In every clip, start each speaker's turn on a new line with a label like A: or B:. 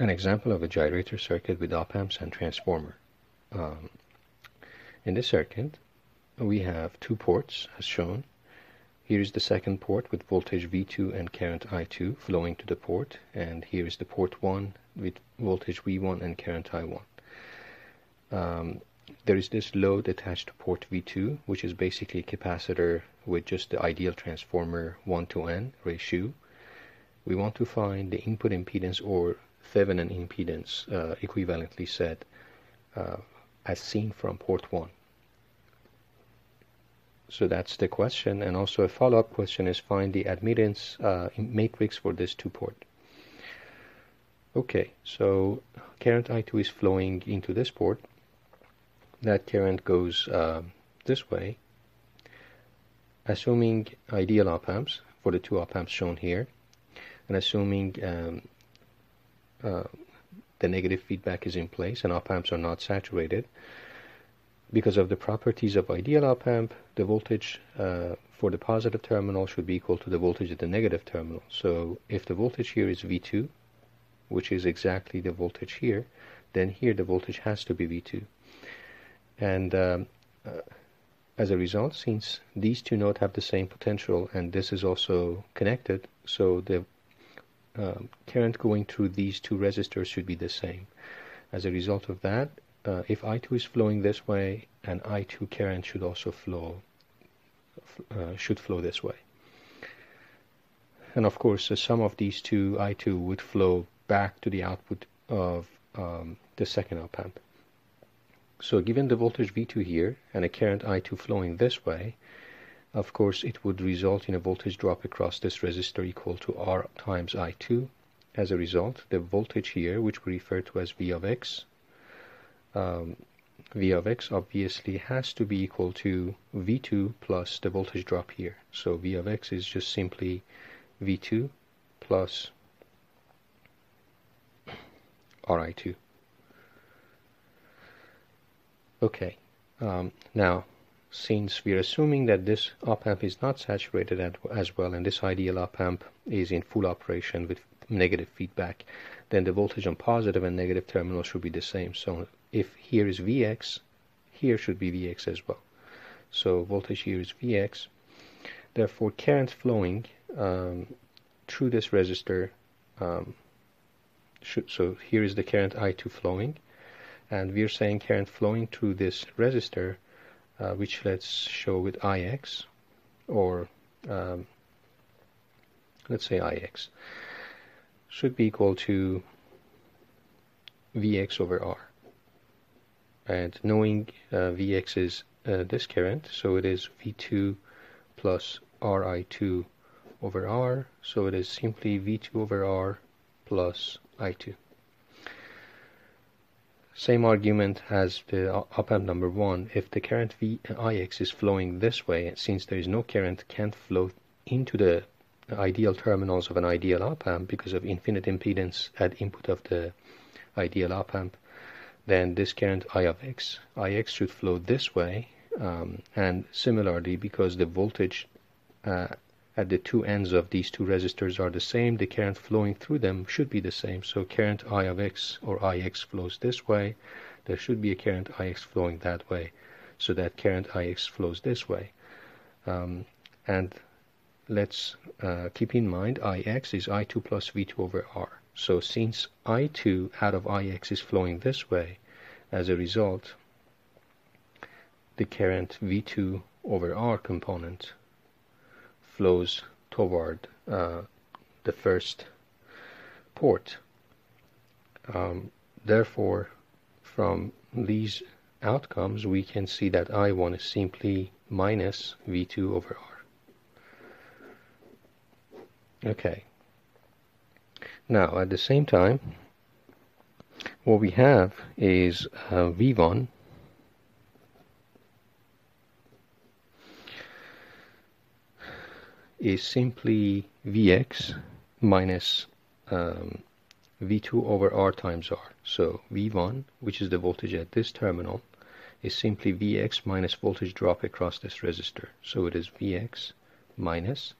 A: an example of a gyrator circuit with op amps and transformer. Um, in this circuit, we have two ports as shown. Here is the second port with voltage V2 and current I2 flowing to the port, and here is the port 1 with voltage V1 and current I1. Um, there is this load attached to port V2, which is basically a capacitor with just the ideal transformer 1 to n ratio. We want to find the input impedance or Thevenin impedance uh, equivalently set uh, as seen from port 1. So that's the question and also a follow-up question is find the admittance uh, matrix for this two port. Okay, so current I2 is flowing into this port. That current goes uh, this way. Assuming ideal op amps for the two op amps shown here and assuming um, uh, the negative feedback is in place and op amps are not saturated. Because of the properties of ideal op amp, the voltage uh, for the positive terminal should be equal to the voltage at the negative terminal. So if the voltage here is V2, which is exactly the voltage here, then here the voltage has to be V2. And um, uh, as a result, since these two nodes have the same potential and this is also connected, so the um, current going through these two resistors should be the same. As a result of that, uh, if I2 is flowing this way, and I2 current should also flow, uh, should flow this way. And of course, the sum of these two I2 would flow back to the output of um, the second op amp. So given the voltage V2 here and a current I2 flowing this way, of course it would result in a voltage drop across this resistor equal to R times I2. As a result, the voltage here, which we refer to as V of X, um, V of X obviously has to be equal to V2 plus the voltage drop here. So V of X is just simply V2 plus RI2. Okay, um, now since we're assuming that this op amp is not saturated as well and this ideal op amp is in full operation with negative feedback, then the voltage on positive and negative terminals should be the same. So if here is Vx, here should be Vx as well. So voltage here is Vx. Therefore, current flowing um, through this resistor, um, should, so here is the current I2 flowing, and we're saying current flowing through this resistor uh, which let's show with ix or um, let's say ix should be equal to vx over r. And knowing uh, vx is uh, this current so it is v2 plus ri2 over r. So it is simply v2 over r plus i2 same argument as the op amp number one. If the current V Ix is flowing this way, since there is no current, can't flow into the ideal terminals of an ideal op amp because of infinite impedance at input of the ideal op amp, then this current I of x, Ix should flow this way, um, and similarly because the voltage uh, at the two ends of these two resistors are the same, the current flowing through them should be the same. So current I of x or Ix flows this way. There should be a current Ix flowing that way. So that current Ix flows this way. Um, and let's uh, keep in mind Ix is I2 plus V2 over R. So since I2 out of Ix is flowing this way, as a result, the current V2 over R component flows toward uh, the first port. Um, therefore, from these outcomes, we can see that I1 is simply minus V2 over R. Okay. Now, at the same time, what we have is uh, V1 is simply Vx minus um, V2 over R times R. So V1, which is the voltage at this terminal, is simply Vx minus voltage drop across this resistor. So it is Vx minus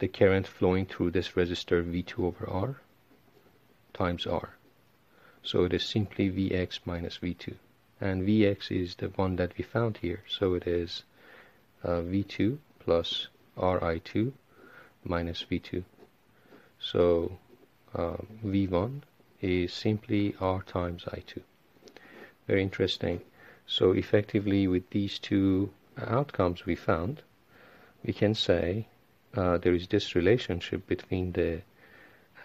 A: the current flowing through this resistor V2 over R times R. So it is simply Vx minus V2. And Vx is the one that we found here. So it is uh, V2 plus Ri2 minus V2. So uh, V1 is simply R times I2. Very interesting. So effectively with these two outcomes we found, we can say uh, there is this relationship between the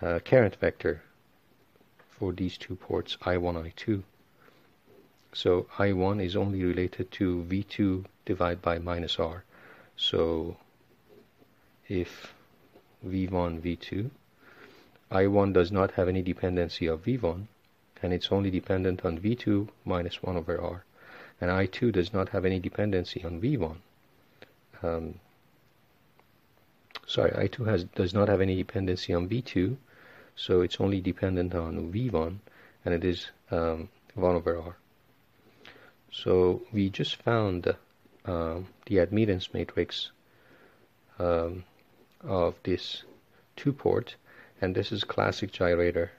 A: uh, current vector for these two ports I1, I2. So I1 is only related to V2 divided by minus R. So if V1, V2, I1 does not have any dependency of V1, and it's only dependent on V2 minus 1 over R. And I2 does not have any dependency on V1. Um, sorry, I2 has does not have any dependency on V2, so it's only dependent on V1, and it is um, 1 over R. So we just found uh, the admittance matrix um, of this two port and this is classic gyrator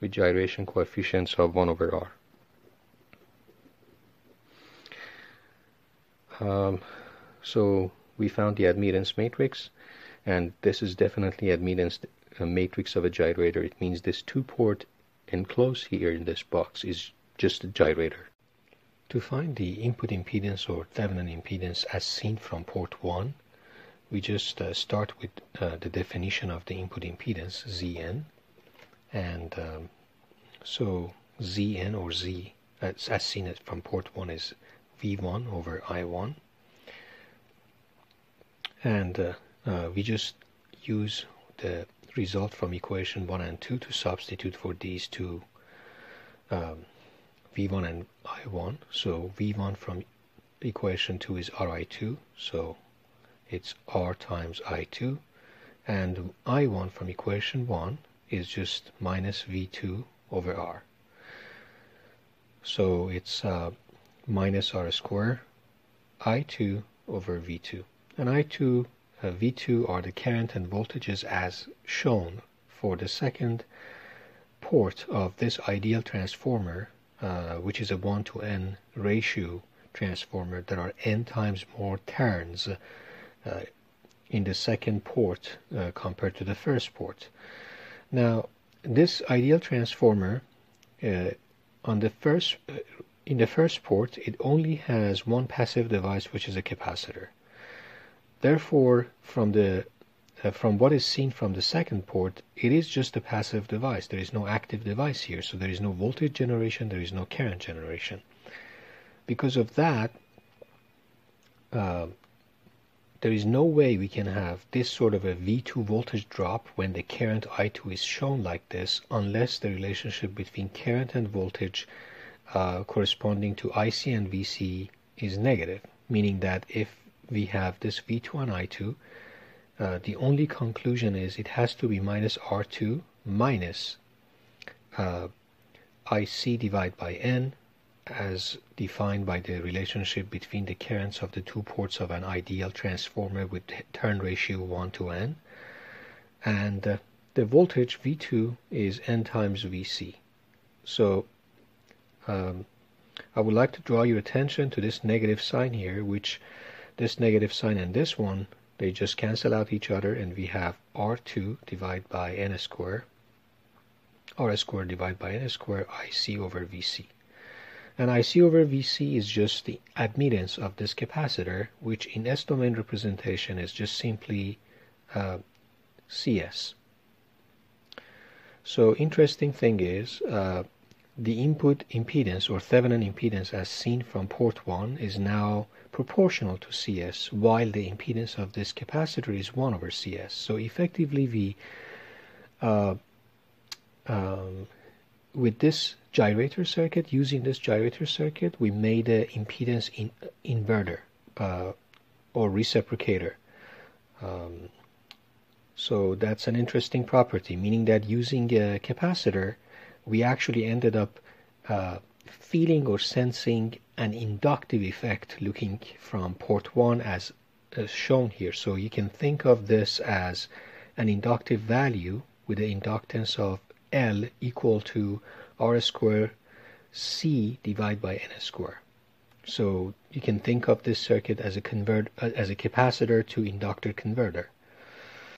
A: with gyration coefficients of 1 over r. Um, so we found the admittance matrix and this is definitely admittance matrix of a gyrator. It means this two port enclosed here in this box is just a gyrator. To find the input impedance or Thevenin impedance as seen from port 1 we just uh, start with uh, the definition of the input impedance Zn. And um, so Zn or Z as, as seen from port 1 is V1 over I1 and uh, uh, we just use the result from equation 1 and 2 to substitute for these two um, V1 and I1 so V1 from equation 2 is Ri2 so it's r times i2 and i1 from equation 1 is just minus v2 over r. So it's uh, minus r squared i2 over v2. And i2, uh, v2 are the current and voltages as shown for the second port of this ideal transformer, uh, which is a 1 to n ratio transformer. There are n times more turns in the second port uh, compared to the first port. Now, this ideal transformer uh, on the first in the first port it only has one passive device which is a capacitor. Therefore, from the uh, from what is seen from the second port, it is just a passive device. There is no active device here, so there is no voltage generation, there is no current generation. Because of that, uh, there is no way we can have this sort of a V2 voltage drop when the current I2 is shown like this unless the relationship between current and voltage uh, corresponding to IC and VC is negative, meaning that if we have this V2 and I2, uh, the only conclusion is it has to be minus R2 minus uh, IC divided by N as defined by the relationship between the currents of the two ports of an ideal transformer with turn ratio 1 to n and uh, the voltage V2 is n times Vc. So um, I would like to draw your attention to this negative sign here which this negative sign and this one they just cancel out each other and we have R2 divided by n squared R squared divided by n squared IC over Vc. And IC over Vc is just the admittance of this capacitor, which in S-domain representation is just simply uh, CS. So interesting thing is uh, the input impedance or Thevenin impedance as seen from port 1 is now proportional to CS while the impedance of this capacitor is 1 over CS. So effectively we uh, um, with this gyrator circuit, using this gyrator circuit, we made an impedance in, inverter uh, or reciprocator. Um, so that's an interesting property, meaning that using a capacitor, we actually ended up uh, feeling or sensing an inductive effect looking from port 1 as, as shown here. So you can think of this as an inductive value with the inductance of L equal to R square C divided by N square. So you can think of this circuit as a convert uh, as a capacitor to inductor converter.